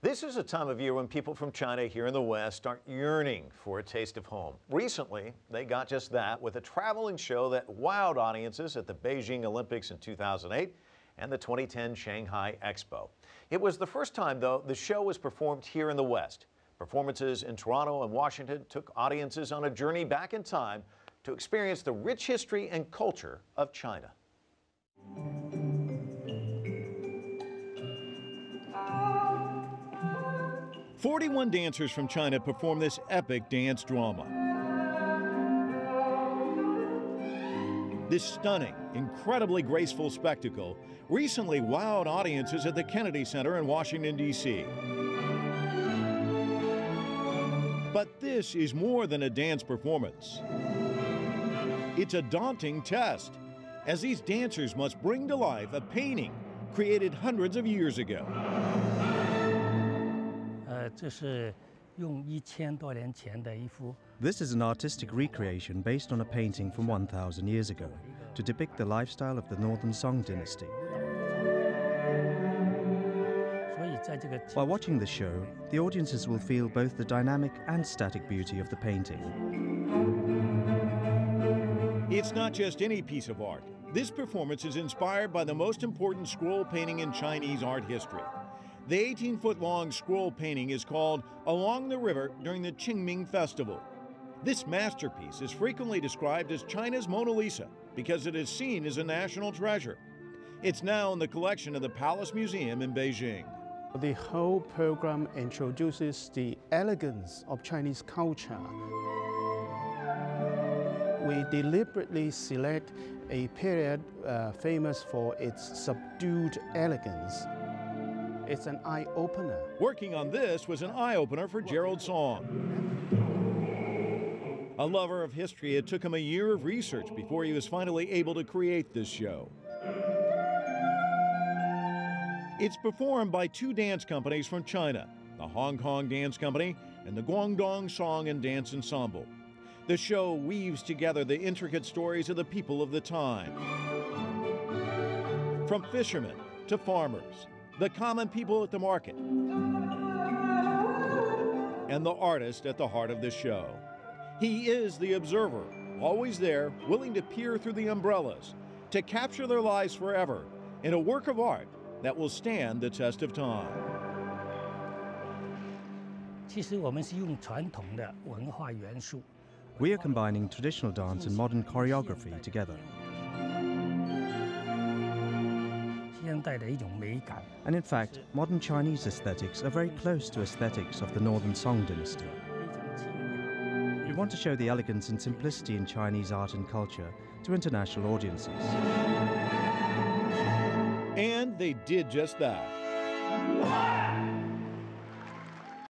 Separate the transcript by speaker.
Speaker 1: This is a time of year when people from China here in the West are yearning for a taste of home. Recently, they got just that with a traveling show that wowed audiences at the Beijing Olympics in 2008 and the 2010 Shanghai Expo. It was the first time, though, the show was performed here in the West. Performances in Toronto and Washington took audiences on a journey back in time to experience the rich history and culture of China. 41 dancers from China perform this epic dance drama. This stunning, incredibly graceful spectacle recently wowed audiences at the Kennedy Center in Washington, D.C. But this is more than a dance performance. It's a daunting test, as these dancers must bring to life a painting created hundreds of years ago.
Speaker 2: This is an artistic recreation based on a painting from 1,000 years ago to depict the lifestyle of the Northern Song dynasty. By watching the show, the audiences will feel both the dynamic and static beauty of the painting.
Speaker 1: It's not just any piece of art. This performance is inspired by the most important scroll painting in Chinese art history. The 18 foot long scroll painting is called Along the River during the Qingming Festival. This masterpiece is frequently described as China's Mona Lisa because it is seen as a national treasure. It's now in the collection of the Palace Museum in Beijing.
Speaker 3: The whole program introduces the elegance of Chinese culture. We deliberately select a period uh, famous for its subdued elegance it's an eye opener.
Speaker 1: Working on this was an eye opener for Gerald Song. A lover of history, it took him a year of research before he was finally able to create this show. It's performed by two dance companies from China, the Hong Kong Dance Company and the Guangdong Song and Dance Ensemble. The show weaves together the intricate stories of the people of the time. From fishermen to farmers, the common people at the market, and the artist at the heart of the show. He is the observer, always there, willing to peer through the umbrellas, to capture their lives forever in a work of art that will stand the test of time.
Speaker 2: We are combining traditional dance and modern choreography together. And in fact, modern Chinese aesthetics are very close to aesthetics of the Northern Song dynasty. We want to show the elegance and simplicity in Chinese art and culture to international audiences.
Speaker 1: And they did just that.